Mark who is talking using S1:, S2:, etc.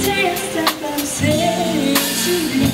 S1: take a step and say to me